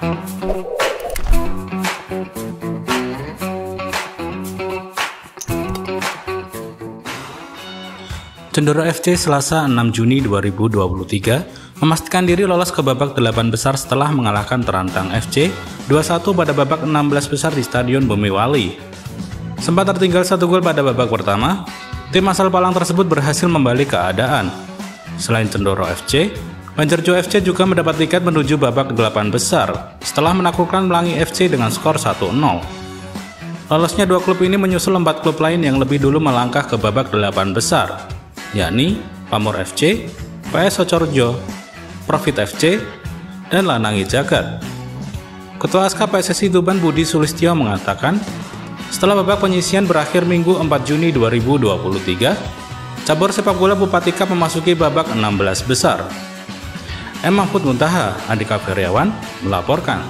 Cendoro FC Selasa 6 Juni 2023 memastikan diri lolos ke babak 8 besar setelah mengalahkan Terantang FC 2-1 pada babak 16 besar di Stadion Wali. Sempat tertinggal satu gol pada babak pertama, tim asal Palang tersebut berhasil membalik keadaan. Selain Cendoro FC, Banjarjo FC juga mendapat tiket menuju babak 8 besar setelah menaklukkan Melangi FC dengan skor 1-0. Lolosnya dua klub ini menyusul empat klub lain yang lebih dulu melangkah ke babak 8 besar, yakni Pamor FC, PS Socorjo, Profit FC, dan Lanangi Jagat. Ketua SK PSSI Tuban Budi Sulistyo mengatakan, setelah babak penyisian berakhir Minggu 4 Juni 2023, cabur sepak bola Bupati Cup memasuki babak 16 besar. M. Mahfud Muntaha, Andika Feriawan, melaporkan.